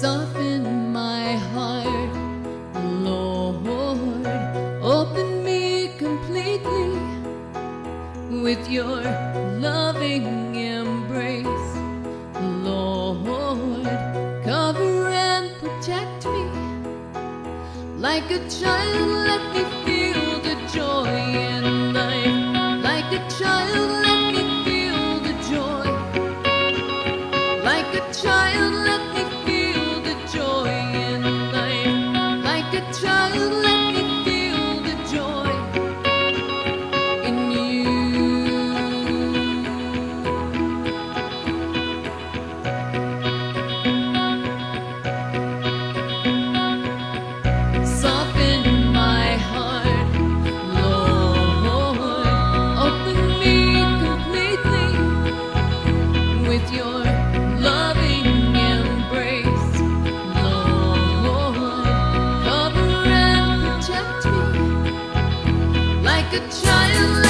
soften my heart, Lord. Open me completely with your loving embrace, Lord. Cover and protect me like a child. Let me feel the joy in. a child.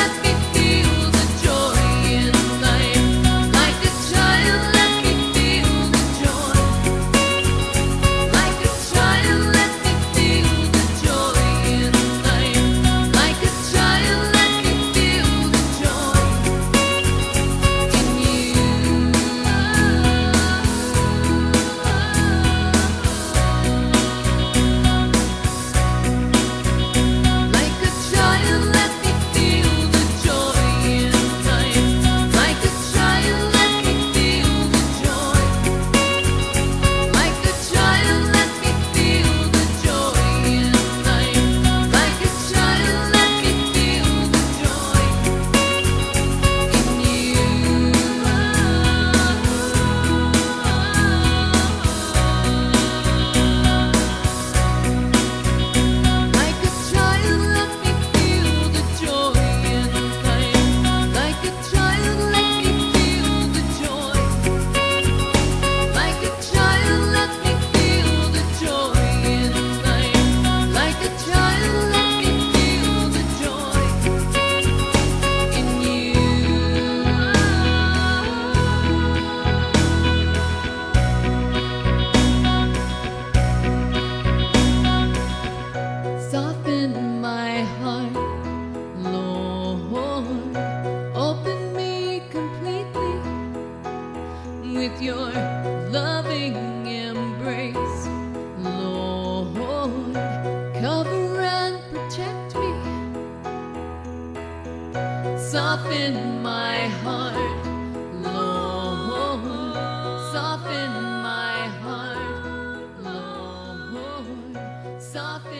with your loving embrace. Lord, cover and protect me. Soften my heart. Lord, soften my heart. Lord, soften.